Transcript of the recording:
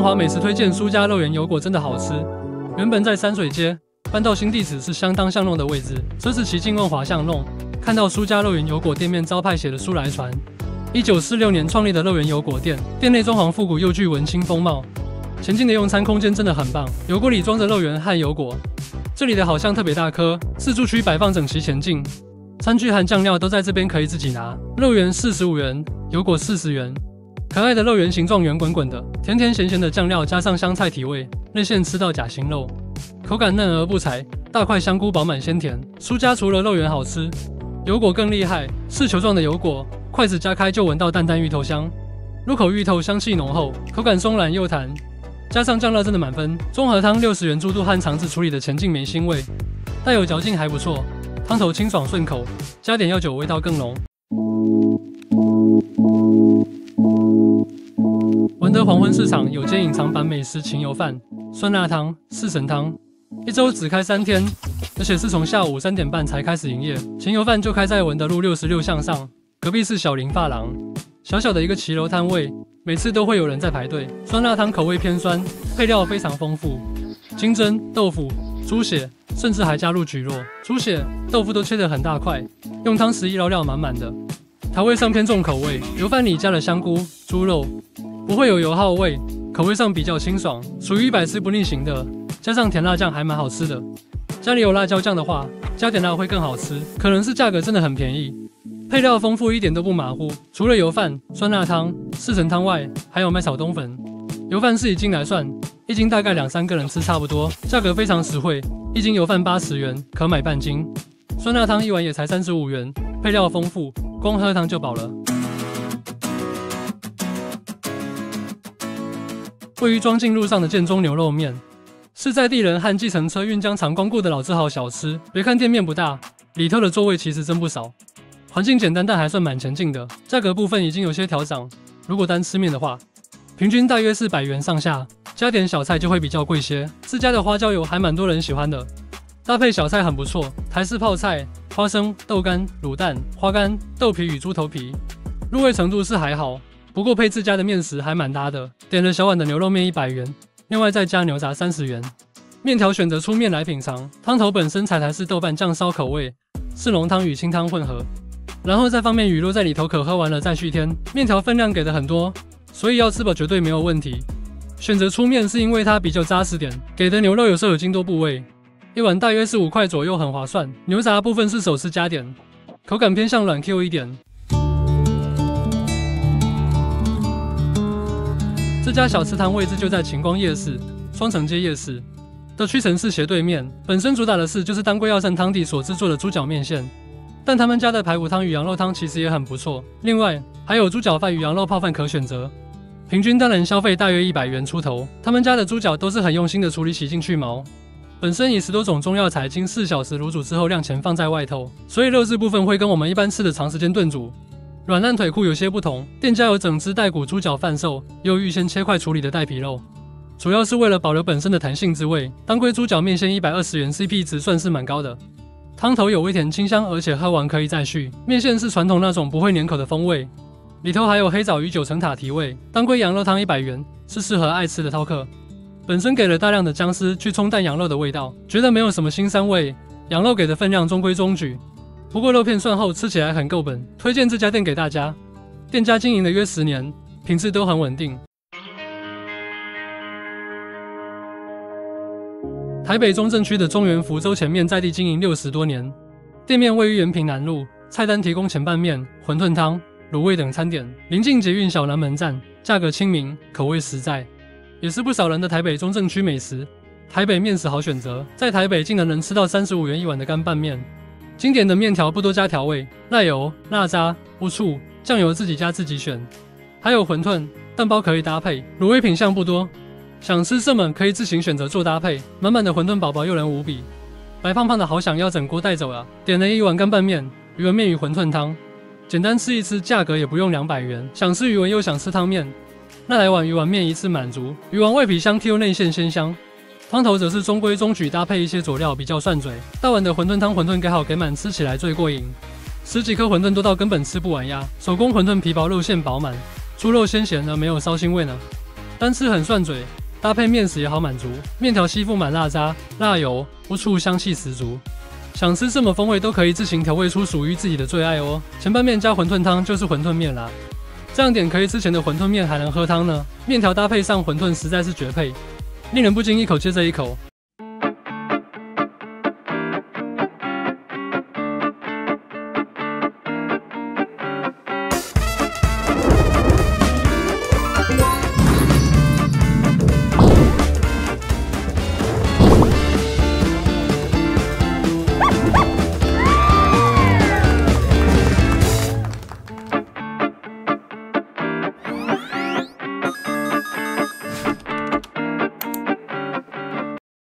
万华美食推荐苏家肉圆油果真的好吃。原本在山水街，搬到新地址是相当巷弄的位置。车子骑进万华巷弄，看到苏家肉圆油果店面招牌写的“苏来传”。一九四六年创立的肉圆油果店，店内装潢复古又具文青风貌。前进的用餐空间真的很棒，油锅里装着肉圆和油果。这里的好像特别大颗，自助区摆放整齐前进。餐具和酱料都在这边可以自己拿。肉圆四十五元，油果四十元。可爱的肉圆形状圆滚滚的，甜甜咸咸的酱料加上香菜提味，内馅吃到假心肉，口感嫩而不柴，大块香菇饱满鲜甜。苏家除了肉圆好吃，油果更厉害，是球状的油果，筷子夹开就闻到淡淡芋头香，入口芋头香气浓厚，口感松软又弹，加上酱料真的满分。综合汤六十元，猪肚和肠子处理的前劲没腥味，带有嚼劲还不错，汤头清爽顺口，加点药酒味道更浓。黄昏市场有间隐藏版美食禽油饭、酸辣汤、四神汤，一周只开三天，而且是从下午三点半才开始营业。禽油饭就开在文德路六十六巷上，隔壁是小林发廊，小小的一个骑楼摊位，每次都会有人在排队。酸辣汤口味偏酸，配料非常丰富，金针、豆腐、猪血，甚至还加入蒟蒻。猪血、豆腐都切得很大块，用汤匙一捞料满满的。调味上偏重口味，油饭里加了香菇、猪肉。不会有油耗味，口味上比较清爽，属于百吃不腻型的。加上甜辣酱还蛮好吃的。家里有辣椒酱的话，加点辣会更好吃。可能是价格真的很便宜，配料丰富一点都不马虎。除了油饭、酸辣汤、四神汤外，还有卖炒冬粉。油饭是以斤来算，一斤大概两三个人吃差不多，价格非常实惠。一斤油饭八十元，可买半斤。酸辣汤一碗也才三十五元，配料丰富，光喝汤就饱了。位于庄敬路上的建中牛肉面，是在地人和计程车运江常光顾的老字号小吃。别看店面不大，里头的座位其实真不少。环境简单，但还算蛮前进的。价格部分已经有些调涨，如果单吃面的话，平均大约是百元上下，加点小菜就会比较贵些。自家的花椒油还蛮多人喜欢的，搭配小菜很不错。台式泡菜、花生、豆干、卤蛋、花干、豆皮与猪头皮，入味程度是还好。不过配自家的面食还蛮搭的，点了小碗的牛肉面一百元，另外再加牛杂三十元。面条选择粗面来品尝，汤头本身采台式豆瓣酱烧口味，是浓汤与清汤混合，然后再放面鱼肉在里头，可喝完了再续添。面条分量给的很多，所以要吃饱绝对没有问题。选择粗面是因为它比较扎实点，给的牛肉有时候有筋多部位，一碗大约是五块左右，很划算。牛杂部分是手吃加点，口感偏向软 Q 一点。这家小吃摊位置就在晴光夜市双城街夜市的屈臣氏斜对面。本身主打的是就是当归药膳汤底所制作的猪脚面线，但他们家的排骨汤与羊肉汤其实也很不错。另外还有猪脚饭与羊肉泡饭可选择，平均单人消费大约一百元出头。他们家的猪脚都是很用心的处理洗净去毛，本身以十多种中药材经四小时卤煮之后晾前放在外头，所以肉质部分会跟我们一般吃的长时间炖煮。软烂腿裤有些不同，店家有整只带骨猪脚贩售，也有预先切块处理的带皮肉，主要是为了保留本身的弹性滋味。当归猪脚面线一百二十元，CP 值算是蛮高的。汤头有微甜清香，而且喝完可以再续。面线是传统那种不会粘口的风味，里头还有黑枣与九层塔提味。当归羊肉汤一百元，是适合爱吃的饕客。本身给了大量的姜丝去冲淡羊肉的味道，觉得没有什么腥膻味。羊肉给的分量中规中矩。不过肉片涮后吃起来很够本，推荐这家店给大家。店家经营了约十年，品质都很稳定。台北中正区的中原福州前面在地经营六十多年，店面位于延平南路，菜单提供前拌面、馄饨汤、卤味等餐点，临近捷运小南门站，价格亲民，口味实在，也是不少人的台北中正区美食。台北面食好选择，在台北竟然能吃到三十五元一碗的干拌面。经典的面条不多加调味，辣油、辣渣、乌醋、酱油自己加自己选。还有馄饨、蛋包可以搭配，卤味品相不多，想吃这么可以自行选择做搭配。满满的馄饨宝宝诱人无比，白胖胖的好想要整锅带走啊！点了一碗干拌面、鱼丸面与馄饨汤，简单吃一吃，价格也不用两百元。想吃鱼丸又想吃汤面，那来碗鱼丸面一次满足。鱼丸外皮香 Q，内馅鲜香。汤头则是中规中矩，搭配一些佐料比较涮嘴。大碗的馄饨汤，馄饨给好给满，吃起来最过瘾。十几颗馄饨多到根本吃不完呀！手工馄饨皮薄，肉馅饱满，猪肉鲜咸而没有烧腥味呢。单吃很涮嘴，搭配面食也好满足。面条吸附满辣渣、辣油，不醋香气十足。想吃什么风味都可以自行调味出属于自己的最爱哦。前半面加馄饨汤就是馄饨面啦，这样点可以之前的馄饨面还能喝汤呢。面条搭配上馄饨实在是绝配，令人不禁一口接着一口。